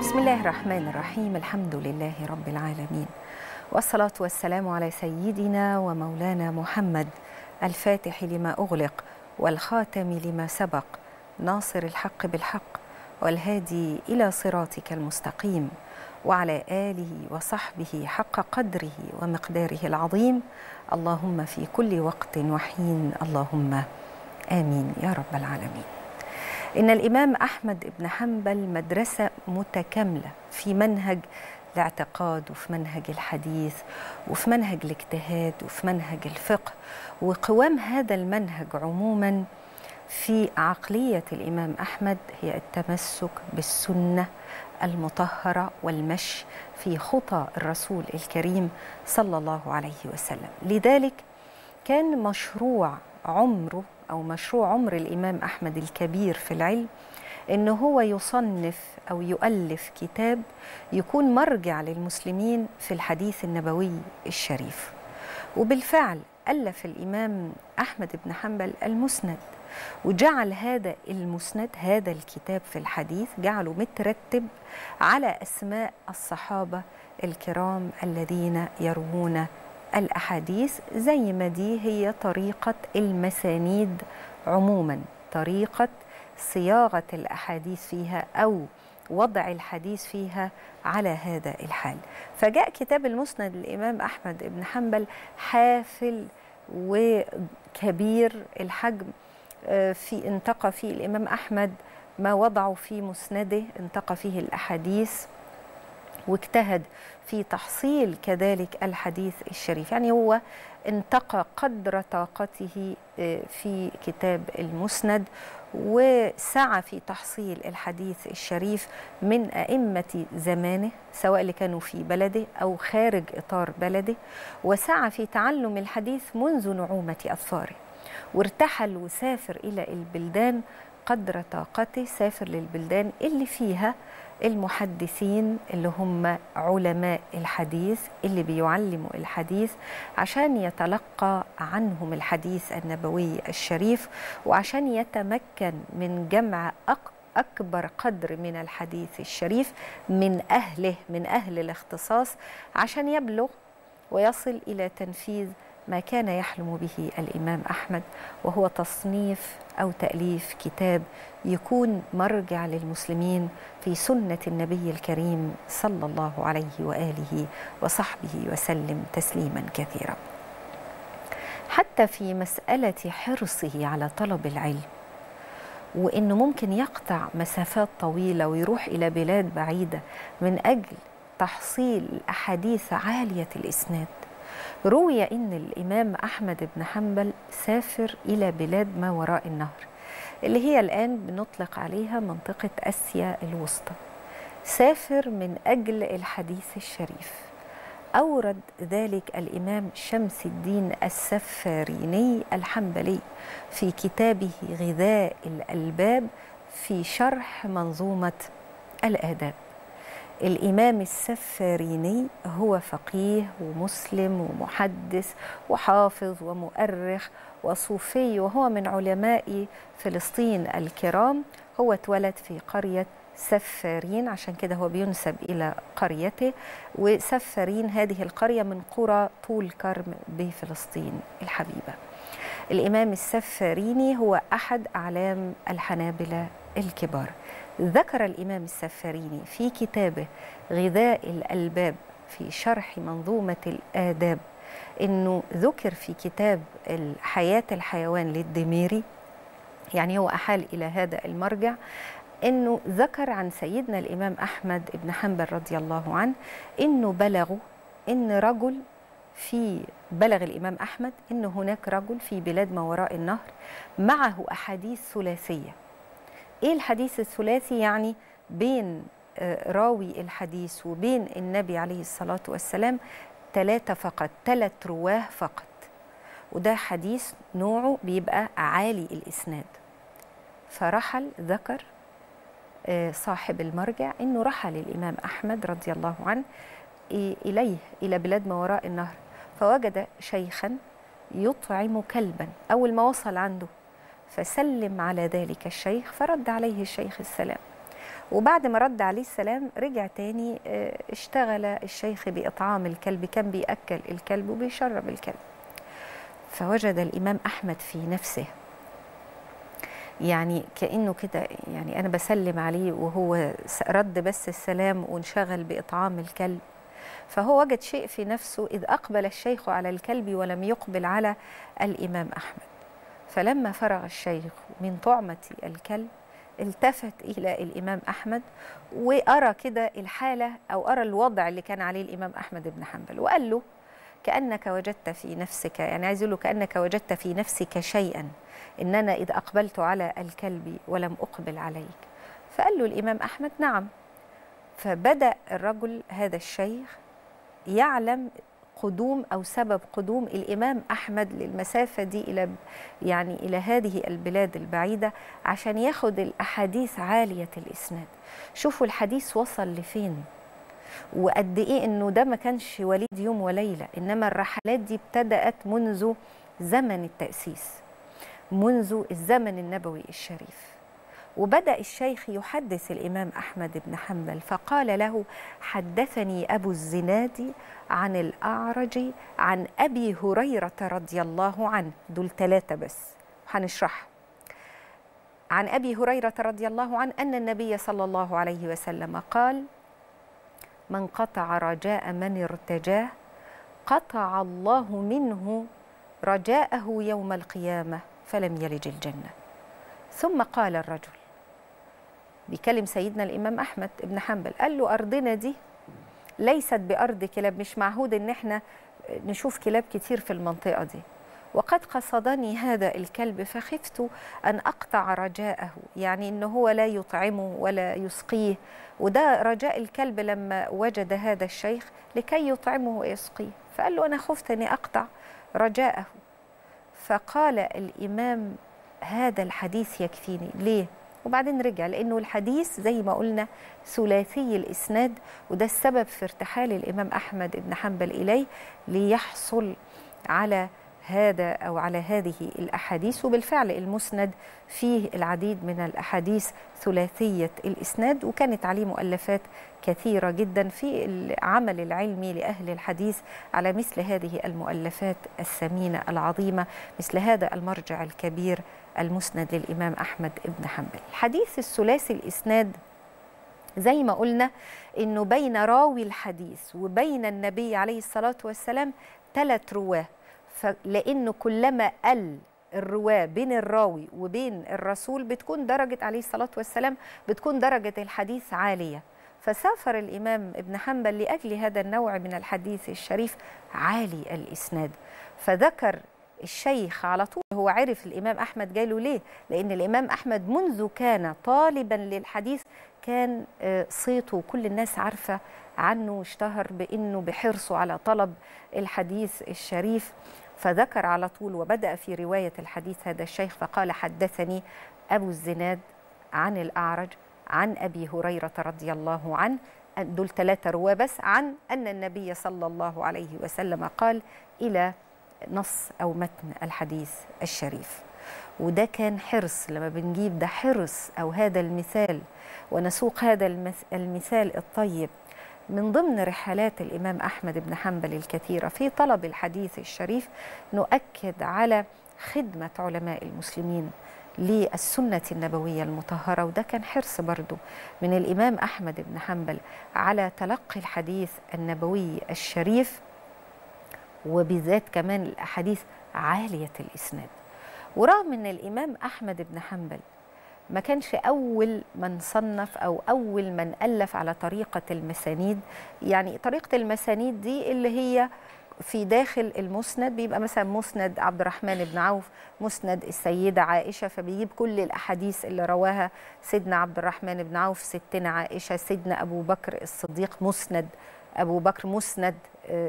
بسم الله الرحمن الرحيم الحمد لله رب العالمين. والصلاة والسلام على سيدنا ومولانا محمد الفاتح لما أغلق والخاتم لما سبق ناصر الحق بالحق والهادي إلى صراطك المستقيم وعلى آله وصحبه حق قدره ومقداره العظيم. اللهم في كل وقت وحين اللهم آمين يا رب العالمين. إن الإمام أحمد بن حنبل مدرسة متكاملة في منهج الاعتقاد وفي منهج الحديث وفي منهج الاجتهاد وفي منهج الفقه. وقوام هذا المنهج عموما في عقلية الإمام أحمد هي التمسك بالسنة المطهرة والمشي في خطى الرسول الكريم صلى الله عليه وسلم. لذلك كان مشروع عمره أو مشروع عمر الإمام أحمد الكبير في العلم إن هو يصنف أو يؤلف كتاب يكون مرجع للمسلمين في الحديث النبوي الشريف. وبالفعل ألف الإمام أحمد بن حنبل المسند وجعل هذا المسند هذا الكتاب في الحديث جعله مترتب على أسماء الصحابة الكرام الذين يروون الأحاديث زي ما دي هي طريقة المسانيد. عموما طريقة صياغة الأحاديث فيها أو وضع الحديث فيها على هذا الحال. فجاء كتاب المسند للإمام أحمد بن حنبل حافل وكبير الحجم في انتقى فيه الإمام أحمد ما وضعه في مسنده انتقى فيه الأحاديث. واجتهد في تحصيل كذلك الحديث الشريف. يعني هو انتقى قدر طاقته في كتاب المسند وسعى في تحصيل الحديث الشريف من أئمة زمانه سواء اللي كانوا في بلده أو خارج إطار بلده وسعى في تعلم الحديث منذ نعومة أظفاره. وارتحل وسافر إلى البلدان قدر طاقته سافر للبلدان اللي فيها المحدثين اللي هم علماء الحديث اللي بيعلموا الحديث عشان يتلقى عنهم الحديث النبوي الشريف وعشان يتمكن من جمع أكبر قدر من الحديث الشريف من أهله من أهل الاختصاص عشان يبلغ ويصل إلى تنفيذ ما كان يحلم به الإمام أحمد وهو تصنيف أو تأليف كتاب يكون مرجع للمسلمين في سنة النبي الكريم صلى الله عليه وآله وصحبه وسلم تسليما كثيرا. حتى في مسألة حرصه على طلب العلم وإنه ممكن يقطع مسافات طويلة ويروح إلى بلاد بعيدة من أجل تحصيل أحاديث عالية الإسناد روي إن الإمام أحمد بن حنبل سافر إلى بلاد ما وراء النهر اللي هي الآن بنطلق عليها منطقة آسيا الوسطى. سافر من أجل الحديث الشريف. أورد ذلك الإمام شمس الدين السفاريني الحنبلي في كتابه غذاء الألباب في شرح منظومة الآداب. الإمام السفاريني هو فقيه ومسلم ومحدث وحافظ ومؤرخ وصوفي وهو من علماء فلسطين الكرام. هو اتولد في قرية سفارين عشان كده هو بينسب إلى قريته. وسفارين هذه القرية من قرى طول كرم بفلسطين الحبيبة. الإمام السفاريني هو أحد أعلام الحنابلة الكبار. ذكر الإمام السفاريني في كتابه غذاء الألباب في شرح منظومة الآداب أنه ذكر في كتاب حياة الحيوان للدميري يعني هو أحال إلى هذا المرجع أنه ذكر عن سيدنا الإمام أحمد بن حنبل رضي الله عنه أنه بلغوا أن رجل في بلغ الإمام أحمد أن هناك رجل في بلاد ما وراء النهر معه أحاديث ثلاثية. إيه الحديث الثلاثي يعني بين راوي الحديث وبين النبي عليه الصلاة والسلام؟ ثلاثة فقط ثلاث رواة فقط. وده حديث نوعه بيبقى عالي الإسناد. فرحل ذكر صاحب المرجع إنه رحل الإمام أحمد رضي الله عنه إليه إلى بلاد ما وراء النهر فوجد شيخا يطعم كلبا. أول ما وصل عنده فسلم على ذلك الشيخ فرد عليه الشيخ السلام. وبعد ما رد عليه السلام رجع تاني اشتغل الشيخ بإطعام الكلب كان بيأكل الكلب وبيشرب الكلب. فوجد الإمام أحمد في نفسه. يعني كأنه كده يعني أنا بسلم عليه وهو رد بس السلام وانشغل بإطعام الكلب. فهو وجد شيء في نفسه إذ أقبل الشيخ على الكلب ولم يقبل على الإمام أحمد. فلما فرغ الشيخ من طعمة الكلب التفت إلى الإمام أحمد وأرى كده الحالة أو أرى الوضع اللي كان عليه الإمام أحمد بن حنبل وقال له كأنك وجدت في نفسك يعني عايز له كأنك وجدت في نفسك شيئا إن أنا إذا أقبلت على الكلب ولم أقبل عليك. فقال له الإمام أحمد نعم. فبدأ الرجل هذا الشيخ يعلم قدوم أو سبب قدوم الإمام أحمد للمسافة دي إلى يعني إلى هذه البلاد البعيدة عشان ياخد الأحاديث عالية الإسناد. شوفوا الحديث وصل لفين؟ وقد إيه إنه ده ما كانش وليد يوم وليلة إنما الرحلات دي ابتدأت منذ زمن التأسيس منذ الزمن النبوي الشريف. وبدأ الشيخ يحدث الإمام أحمد بن حنبل فقال له حدثني أبو الزناد عن الأعرج عن أبي هريرة رضي الله عنه. دول ثلاثة بس. هنشرح. عن أبي هريرة رضي الله عنه أن النبي صلى الله عليه وسلم قال من قطع رجاء من ارتجاه قطع الله منه رجاءه يوم القيامة فلم يلج الجنة. ثم قال الرجل بيكلم سيدنا الإمام أحمد بن حنبل. قال له أرضنا دي ليست بأرض كلاب مش معهود إن إحنا نشوف كلاب كتير في المنطقة دي. وقد قصدني هذا الكلب فخفت أن أقطع رجاءه يعني ان هو لا يطعمه ولا يسقيه. وده رجاء الكلب لما وجد هذا الشيخ لكي يطعمه ويسقيه. فقال له أنا خفت أني أقطع رجاءه. فقال الإمام هذا الحديث يكفيني. ليه؟ وبعدين رجع لأنه الحديث زي ما قلنا ثلاثي الإسناد وده السبب في ارتحال الإمام أحمد بن حنبل إليه ليحصل على هذا أو على هذه الأحاديث. وبالفعل المسند فيه العديد من الأحاديث ثلاثية الإسناد وكانت عليه مؤلفات كثيرة جدا في العمل العلمي لأهل الحديث على مثل هذه المؤلفات الثمينة العظيمة مثل هذا المرجع الكبير المسند للإمام أحمد بن حنبل. الحديث الثلاثي الإسناد زي ما قلنا إنه بين راوي الحديث وبين النبي عليه الصلاة والسلام ثلاث رواة. لأنه كلما قل الرواة بين الراوي وبين الرسول بتكون درجة عليه الصلاة والسلام بتكون درجة الحديث عالية. فسافر الإمام ابن حنبل لأجل هذا النوع من الحديث الشريف عالي الإسناد. فذكر الشيخ على طول هو عرف الإمام أحمد جاله ليه؟ لأن الإمام أحمد منذ كان طالبا للحديث كان صيته كل الناس عارفة عنه واشتهر بإنه بحرصه على طلب الحديث الشريف فذكر على طول وبدأ في رواية الحديث هذا الشيخ فقال حدثني أبو الزناد عن الأعرج عن أبي هريرة رضي الله عنه دول ثلاثة رواة بس عن أن النبي صلى الله عليه وسلم قال إلى نص أو متن الحديث الشريف. وده كان حرص لما بنجيب ده حرص أو هذا المثال ونسوق هذا المثال الطيب من ضمن رحلات الإمام أحمد بن حنبل الكثيرة في طلب الحديث الشريف نؤكد على خدمة علماء المسلمين للسنة النبوية المطهرة. وده كان حرص برضو من الإمام أحمد بن حنبل على تلقي الحديث النبوي الشريف وبالذات كمان الأحاديث عالية الإسناد. ورغم أن الإمام أحمد بن حنبل ما كانش أول من صنف أو أول من ألف على طريقة المسانيد يعني طريقة المسانيد دي اللي هي في داخل المسند بيبقى مثلا مسند عبد الرحمن بن عوف مسند السيدة عائشة فبيجيب كل الأحاديث اللي رواها سيدنا عبد الرحمن بن عوف ستنا عائشة سيدنا أبو بكر الصديق مسند أبو بكر مسند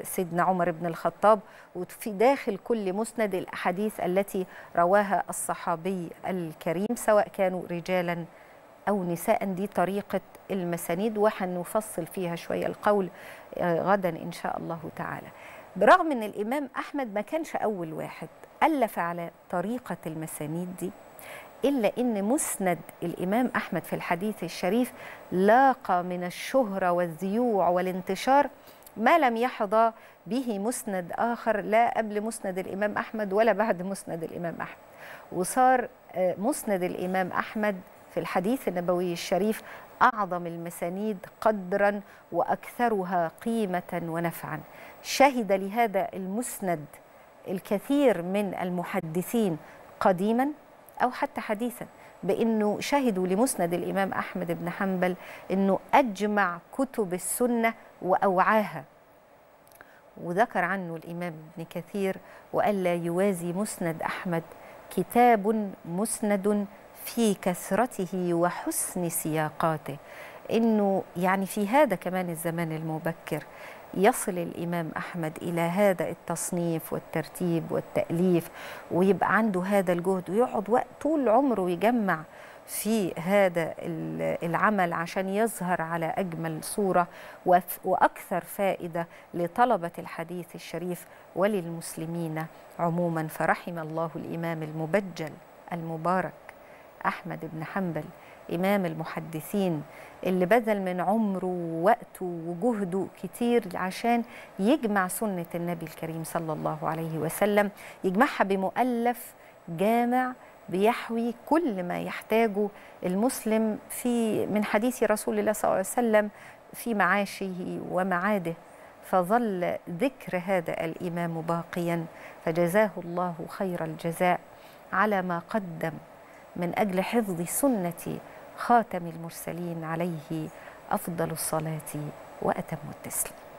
سيدنا عمر بن الخطاب وفي داخل كل مسند الأحاديث التي رواها الصحابي الكريم سواء كانوا رجالا أو نساء دي طريقة المسانيد وحنفصل فيها شوية القول غدا إن شاء الله تعالى. برغم إن الإمام أحمد ما كانش أول واحد ألف على طريقة المسانيد دي إلا أن مسند الإمام أحمد في الحديث الشريف لاقى من الشهرة والذيوع والانتشار ما لم يحظى به مسند آخر لا قبل مسند الإمام أحمد ولا بعد مسند الإمام أحمد. وصار مسند الإمام أحمد في الحديث النبوي الشريف أعظم المسانيد قدرا وأكثرها قيمة ونفعا. شهد لهذا المسند الكثير من المحدثين قديما أو حتى حديثا بأنه شهدوا لمسند الإمام أحمد بن حنبل أنه أجمع كتب السنة وأوعاها. وذكر عنه الإمام ابن كثير وقال لا يوازي مسند أحمد كتاب مسند في كثرته وحسن سياقاته. أنه يعني في هذا كمان الزمان المبكر يصل الإمام أحمد إلى هذا التصنيف والترتيب والتأليف ويبقى عنده هذا الجهد ويقعد وقت طول عمره يجمع في هذا العمل عشان يظهر على أجمل صورة وأكثر فائدة لطلبة الحديث الشريف وللمسلمين عموما. فرحم الله الإمام المبجل المبارك أحمد بن حنبل إمام المحدثين اللي بذل من عمره ووقته وجهده كتير عشان يجمع سنة النبي الكريم صلى الله عليه وسلم يجمعها بمؤلف جامع بيحوي كل ما يحتاجه المسلم في من حديث رسول الله صلى الله عليه وسلم في معاشه ومعاده. فظل ذكر هذا الإمام باقيا فجزاه الله خير الجزاء على ما قدم من أجل حفظ سنة خاتم المرسلين عليه أفضل الصلاة وأتم التسليم.